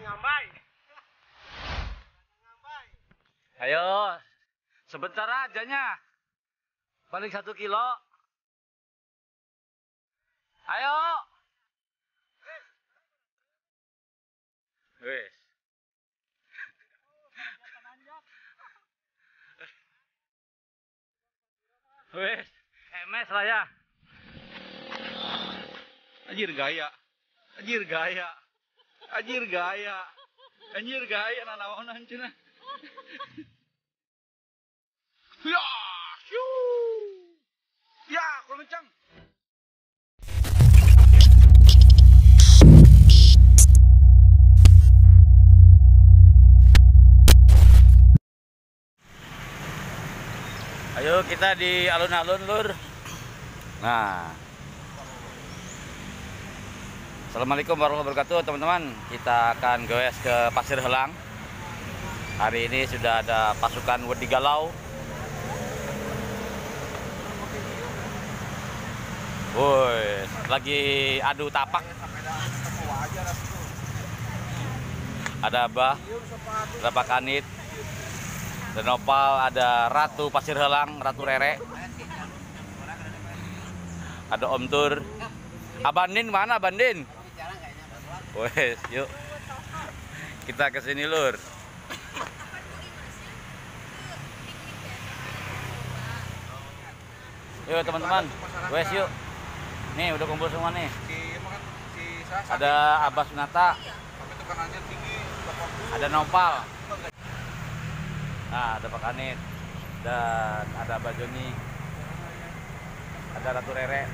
ngambai. Ayo, sebentar aja nya. Paling satu kilo. Ayo. Wes. Wes, MS lah ya. Anjir gaya. Anjir gaya. Anjir gaya. Anjir gaya nah naonan cenah. Ya, shoo. Ya, kurang. Ayo kita di alun-alun lur. Nah. Assalamualaikum warahmatullahi wabarakatuh teman-teman. Kita akan goes ke Pasir Helang. Hari ini sudah ada pasukan Wedi Galau. Woi, lagi adu tapak. Ada Abah, ada Kanit, ada Nopal, ada Ratu Pasir Helang, Ratu Rere. Ada Om Tur. Abandin mana Abandin? Wes, yuk. Kita ke sini, Lur. Yuk teman-teman, wes yuk. Nih udah kumpul semua nih. Ada Abah Sunata, ada Nopal, nah ada Pak Kanit, dan ada Abah Joni, ada Ratu Rere.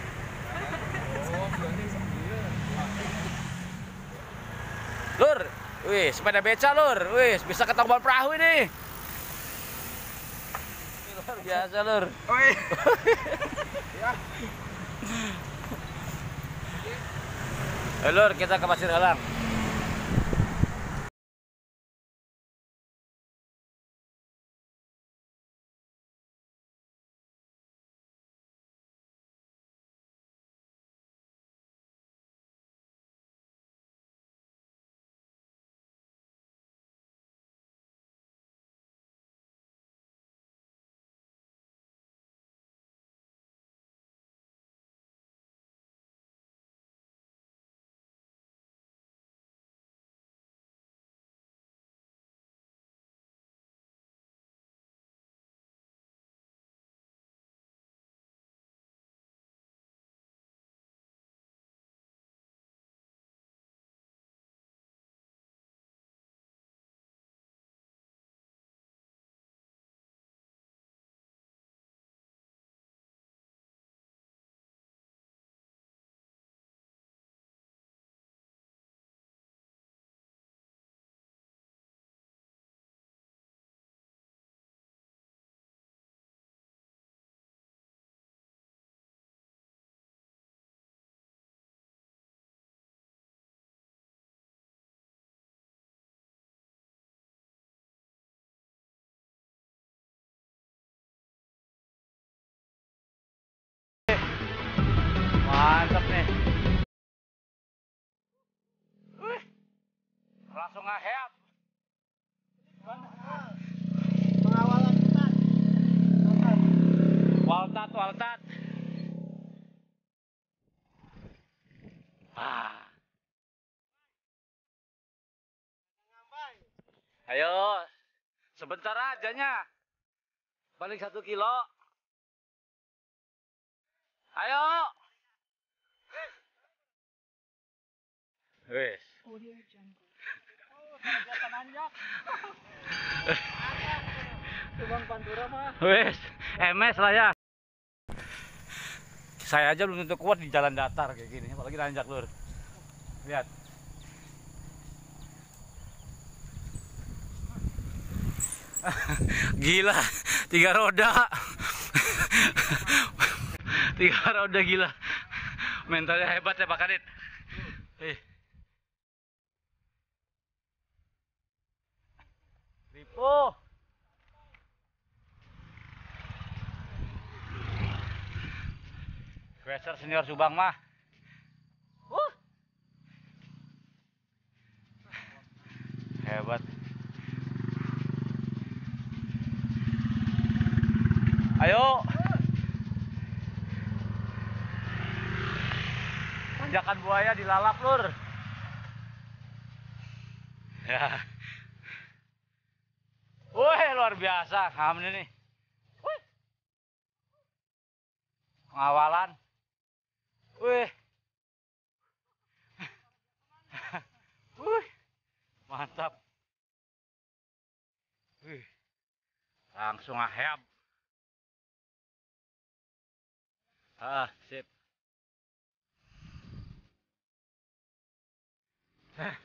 Lur, wih sepeda beca lur, wih bisa ketemuan perahu ini. Luar biasa lur. Oi. Eh, Lur, kita ke Pasir Helang. Langsung ngehead. Pengawalan kita. Waltat, waltat. Ah. Ayo, sebentar aja nya. Paling satu kilo. Ayo. Wes. Mah. Wes, MS lah ya. Saya aja belum tentu kuat di jalan datar kayak gini, apalagi nanjak lur. Lihat. gila, tiga roda. tiga roda gila. Mentalnya hebat ya Pak Kadit. Eh. Ripo. Quasar senior Subang mah. Uh. hebat. Ayo. Tanjakan buaya dilalap, Lur. Ya. Biasa. Ngam ini. Wih. Pengawalan. Wih. Wih. Mantap. Wih. Langsung ahab. Ah, sip. Eh.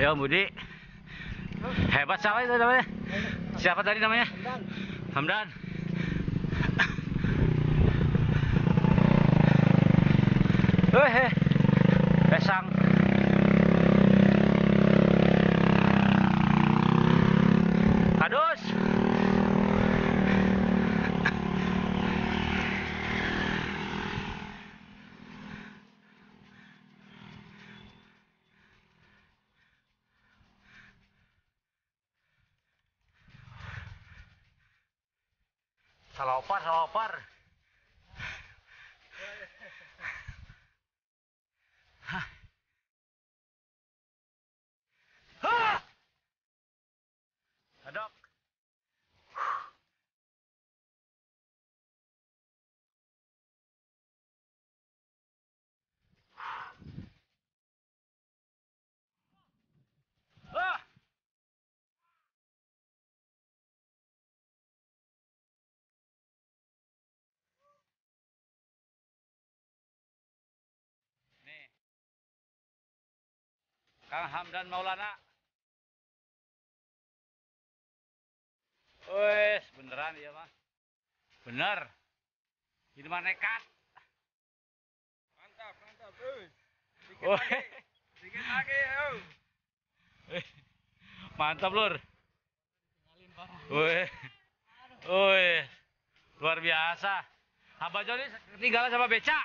Ayo Budi. Hebat siapa itu namanya? Siapa tadi namanya? Dan Hamdan. Weh, eh. paso Kang Hamdan Maulana. Wes, beneran iya mah. Bener. Ini mah nekat. mantap, mantap. Dikit Woi. lagi. Dikit lagi, ayo. Mantap, Lur. Woi. Woi. Luar biasa. Abah Joni ketinggalan sama beca.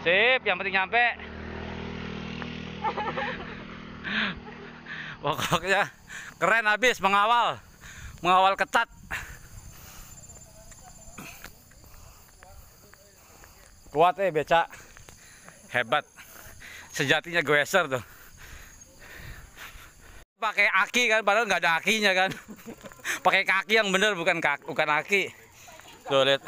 Sip, yang penting nyampe. Pokoknya keren habis mengawal. Mengawal ketat. Kuat eh beca. Hebat. Sejatinya goeser tuh. Pakai aki kan padahal nggak ada akinya kan. Pakai kaki yang bener bukan kaki, bukan aki. Tuh lihat.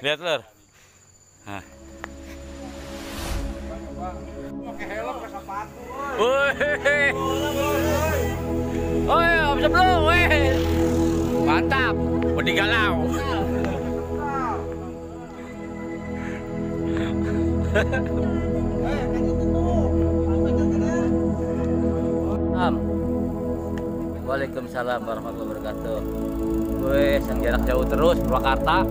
Lihat. Nah. Pakai helm ke sepatu. Wih. Mantap. Bodi galau. Am. Waalaikumsalam warahmatullahi wabarakatuh. Jarak jauh terus Purwakarta.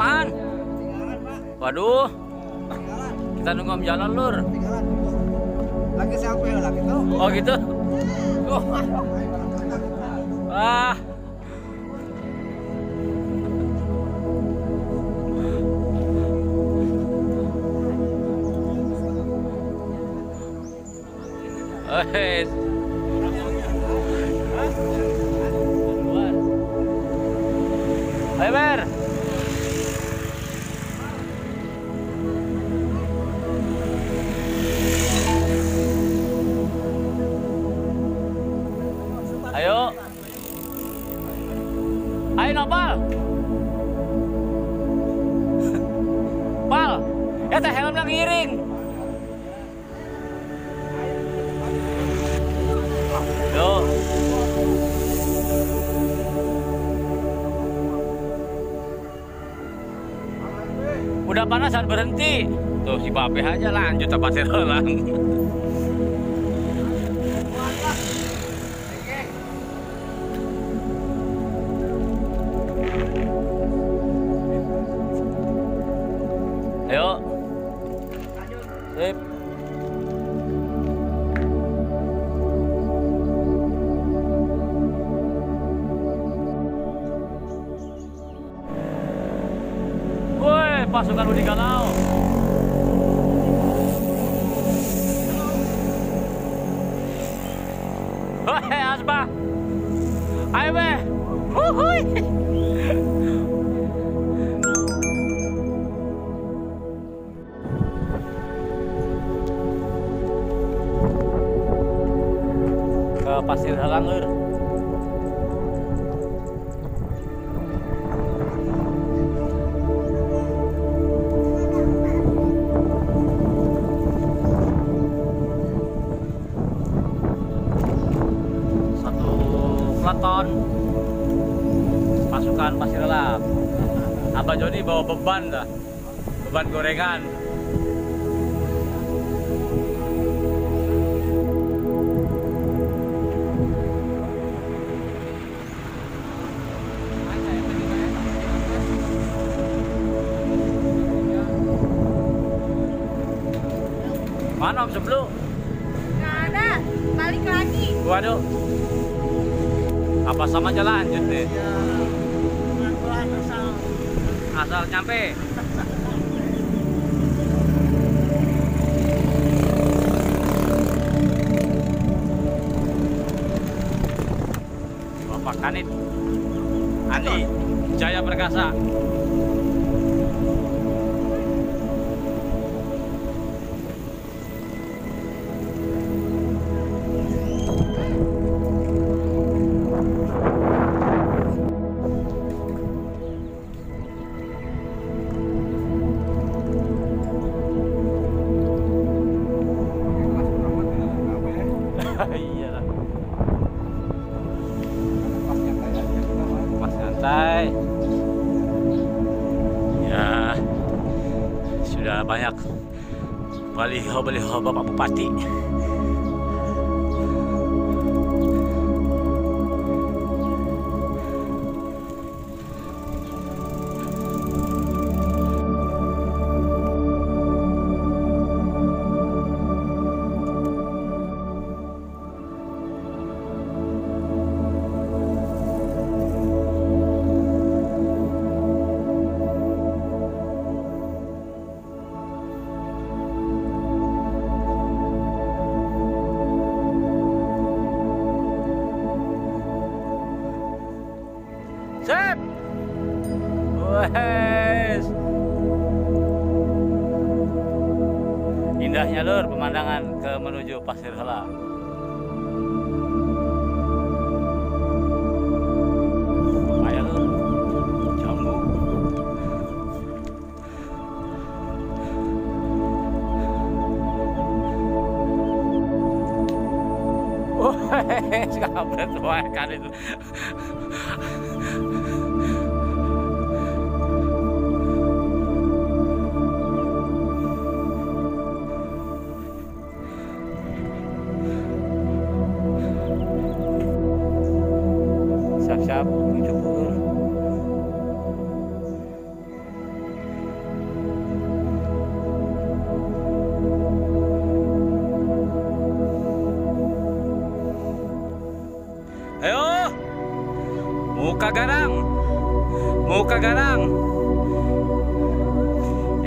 Pak. Waduh, kita nunggu om jalan lur. Lagi siapa ya lagi tuh? Oh gitu. Oh. Ah. Wes. Udah panas harus berhenti. Tuh si Bape aja lanjut pasir helang. Pasukan Budi Galau. Woi, Asbah. Ayo, be. Wuhui. Ke Pasir Halangeur. Beban dah. Beban gorengan. Mana Om sebelum? Nggak ada, balik lagi. Waduh. Apa sama aja lanjut nih? Pelan-pelan nyampe. Bapak Kanit. Andi Jaya Perkasa. Iya lah. Pas santai. Ya, sudah banyak baliho-baliho Bapak Bupati. Indahnya lur pemandangan ke menuju Pasir Hela. Ayo lur. Jambu. Wes, kampret wae kan itu.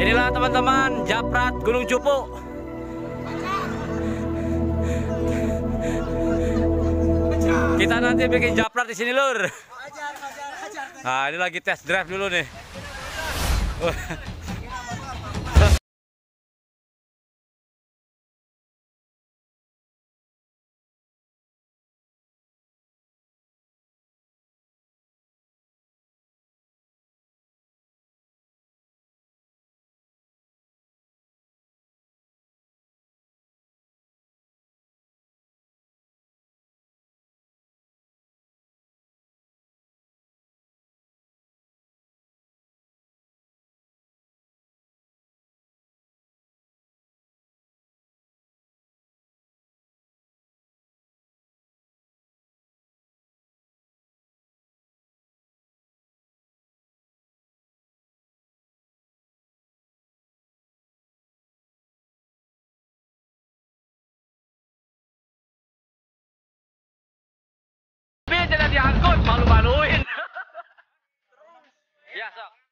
Inilah teman-teman Japrat Gunung Cupu. Kita nanti bikin japrat di sini, Lur. Nah, ini lagi test drive dulu nih. Gracias.